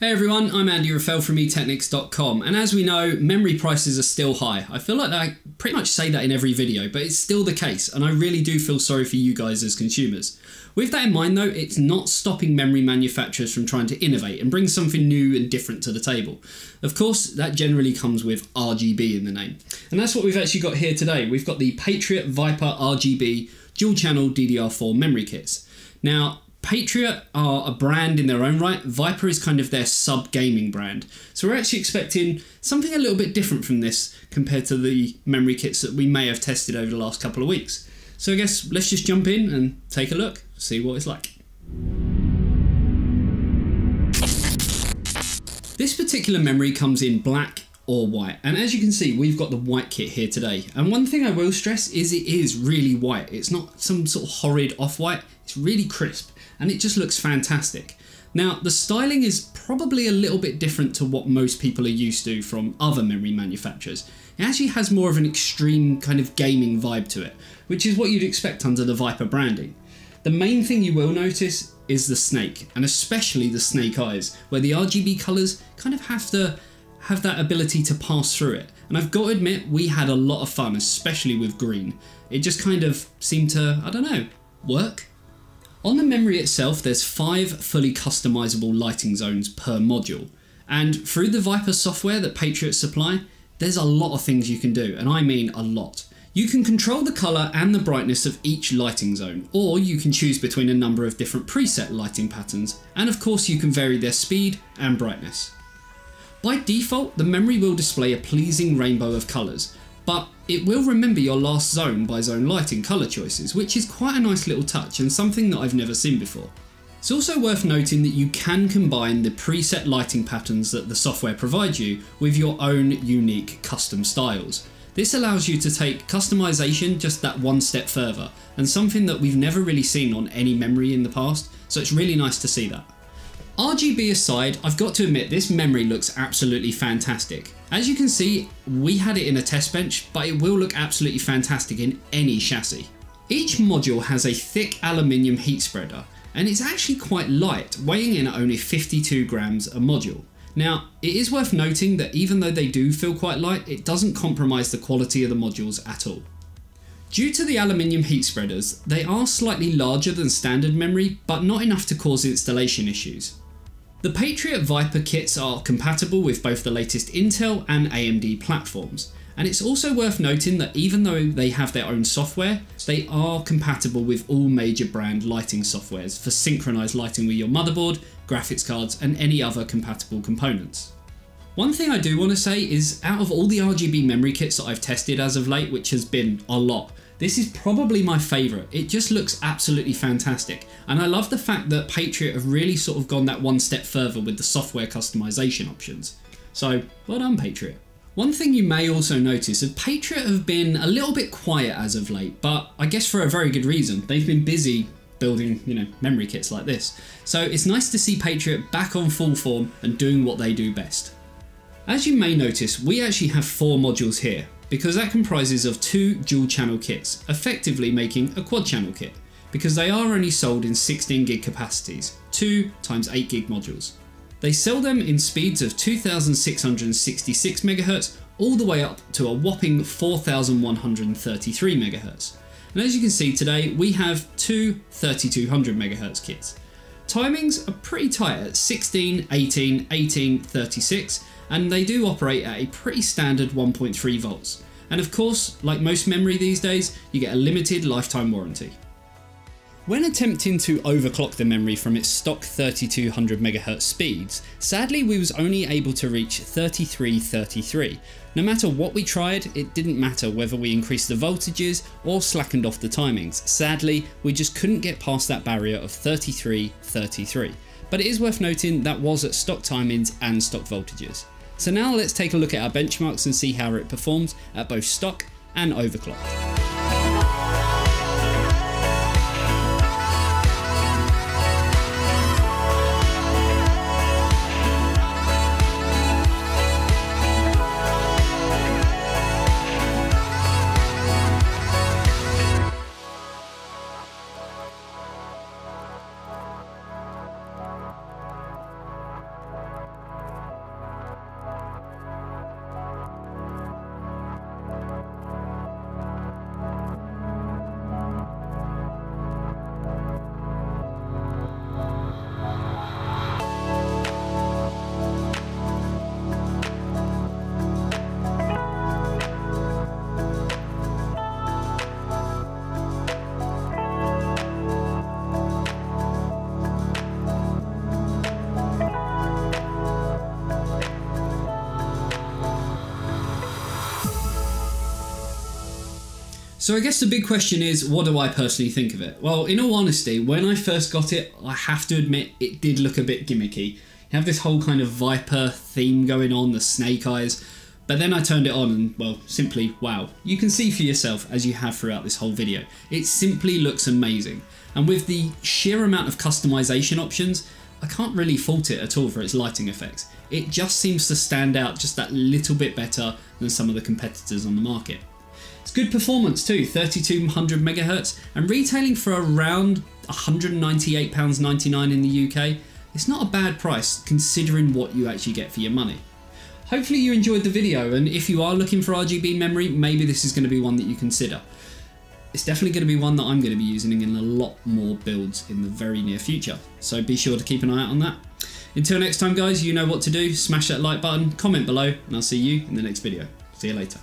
Hey everyone, I'm Andy Ruffell from eTeknix.com, and as we know, memory prices are still high. I feel like I pretty much say that in every video, but it's still the case, and I really do feel sorry for you guys as consumers. With that in mind though, it's not stopping memory manufacturers from trying to innovate and bring something new and different to the table. Of course, that generally comes with RGB in the name. And that's what we've actually got here today. We've got the Patriot Viper RGB dual channel DDR4 memory kits. Now, Patriot are a brand in their own right. Viper is kind of their sub gaming brand. So we're actually expecting something a little bit different from this compared to the memory kits that we may have tested over the last couple of weeks. So I guess let's just jump in and take a look, see what it's like. This particular memory comes in black or white. And as you can see, we've got the white kit here today. And one thing I will stress is it is really white. It's not some sort of horrid off-white. It's really crisp and it just looks fantastic. Now, the styling is probably a little bit different to what most people are used to from other memory manufacturers. It actually has more of an extreme kind of gaming vibe to it, which is what you'd expect under the Viper branding. The main thing you will notice is the snake, and especially the snake eyes, where the RGB colours kind of have to have that ability to pass through it. And I've got to admit, we had a lot of fun, especially with green. It just kind of seemed to, I don't know, work? On the memory itself, there's five fully customizable lighting zones per module. And through the Viper software that Patriot supply, there's a lot of things you can do, and I mean a lot. You can control the colour and the brightness of each lighting zone, or you can choose between a number of different preset lighting patterns, and of course you can vary their speed and brightness. By default, the memory will display a pleasing rainbow of colours, but it will remember your last zone by zone lighting colour choices, which is quite a nice little touch and something that I've never seen before. It's also worth noting that you can combine the preset lighting patterns that the software provides you with your own unique custom styles. This allows you to take customization just that one step further, and something that we've never really seen on any memory in the past, so it's really nice to see that. RGB aside, I've got to admit this memory looks absolutely fantastic. As you can see, we had it in a test bench, but it will look absolutely fantastic in any chassis. Each module has a thick aluminium heat spreader, and it's actually quite light, weighing in at only 52 grams a module. Now, it is worth noting that even though they do feel quite light, it doesn't compromise the quality of the modules at all. Due to the aluminium heat spreaders, they are slightly larger than standard memory, but not enough to cause installation issues. The Patriot Viper kits are compatible with both the latest Intel and AMD platforms, and it's also worth noting that even though they have their own software, they are compatible with all major brand lighting softwares for synchronized lighting with your motherboard, graphics cards, and any other compatible components. One thing I do want to say is out of all the RGB memory kits that I've tested as of late, which has been a lot, this is probably my favourite. It just looks absolutely fantastic. And I love the fact that Patriot have really sort of gone that one step further with the software customization options. So, well done Patriot. One thing you may also notice is Patriot have been a little bit quiet as of late, but I guess for a very good reason. They've been busy building, you know, memory kits like this. So it's nice to see Patriot back on full form and doing what they do best. As you may notice, we actually have four modules here, because that comprises of two dual channel kits, effectively making a quad channel kit, because they are only sold in 16 gig capacities, 2 times 8 gig modules. They sell them in speeds of 2666 MHz all the way up to a whopping 4133 MHz. And as you can see today, we have two 3200 MHz kits. Timings are pretty tight at 16, 18, 18, 36, and they do operate at a pretty standard 1.3 volts. And of course, like most memory these days, you get a limited lifetime warranty. When attempting to overclock the memory from its stock 3200 MHz speeds, sadly we was only able to reach 3333. No matter what we tried, it didn't matter whether we increased the voltages or slackened off the timings. Sadly, we just couldn't get past that barrier of 3333. But it is worth noting that was at stock timings and stock voltages. So now let's take a look at our benchmarks and see how it performs at both stock and overclocked. So I guess the big question is, what do I personally think of it? Well, in all honesty, when I first got it, I have to admit it did look a bit gimmicky. You have this whole kind of Viper theme going on, the snake eyes, but then I turned it on and, well, simply, wow. You can see for yourself, as you have throughout this whole video, it simply looks amazing. And with the sheer amount of customization options, I can't really fault it at all for its lighting effects. It just seems to stand out just that little bit better than some of the competitors on the market. It's good performance too, 3200 megahertz, and retailing for around £198.99 in the UK. It's not a bad price considering what you actually get for your money. Hopefully you enjoyed the video and if you are looking for RGB memory, maybe this is going to be one that you consider. It's definitely going to be one that I'm going to be using in a lot more builds in the very near future, so be sure to keep an eye out on that. Until next time guys, you know what to do, smash that like button, comment below, and I'll see you in the next video. See you later.